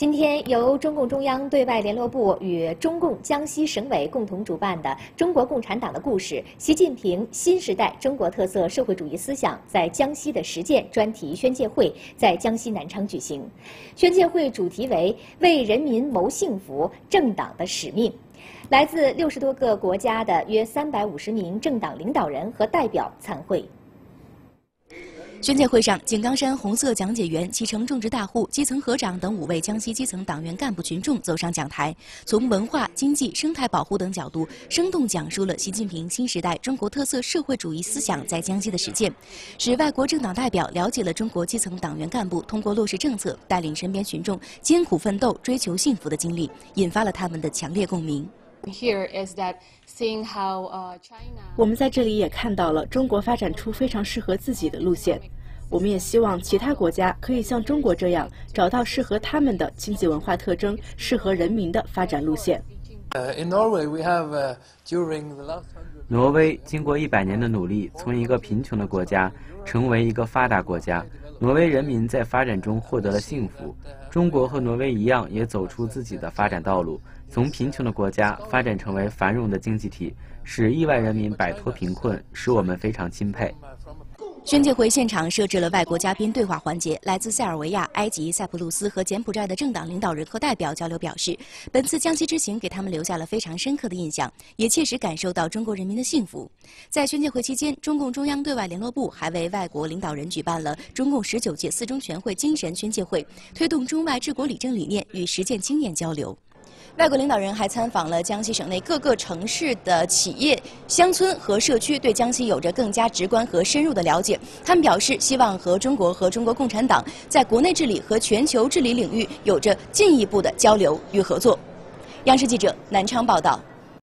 今天，由中共中央对外联络部与中共江西省委共同主办的《中国共产党的故事：习近平新时代中国特色社会主义思想在江西的实践》专题宣介会在江西南昌举行。宣介会主题为“为人民谋幸福，政党的使命”。来自六十多个国家的约三百五十名政党领导人和代表参会。宣介会上，井冈山红色讲解员、脐橙种植大户、基层河长等五位江西基层党员干部群众走上讲台，从文化、经济、生态保护等角度，生动讲述了习近平新时代中国特色社会主义思想在江西的实践，使外国政党代表了解了中国基层党员干部通过落实政策，带领身边群众艰苦奋斗、追求幸福的经历，引发了他们的强烈共鸣。我们在这里也看到了中国发展出非常适合自己的路线。我们也希望其他国家可以像中国这样，找到适合他们的经济文化特征、适合人民的发展路线。挪威经过一百年的努力，从一个贫穷的国家成为一个发达国家。挪威人民在发展中获得了幸福。中国和挪威一样，也走出自己的发展道路，从贫穷的国家发展成为繁荣的经济体，使亿万人民摆脱贫困，使我们非常钦佩。宣介会现场设置了外国嘉宾对话环节，来自塞尔维亚、埃及、塞浦路斯和柬埔寨的政党领导人和代表交流表示，本次江西之行给他们留下了非常深刻的印象，也切实感受到中国人民的幸福。在宣介会期间，中共中央对外联络部还为外国领导人举办了中共十九届四中全会精神宣介会，推动中外治国理政理念与实践经验交流。外国领导人还参访了江西省内各个城市的企业、乡村和社区，对江西有着更加直观和深入的了解。他们表示，希望和中国和中国共产党在国内治理和全球治理领域有着进一步的交流与合作。央视记者南昌报道。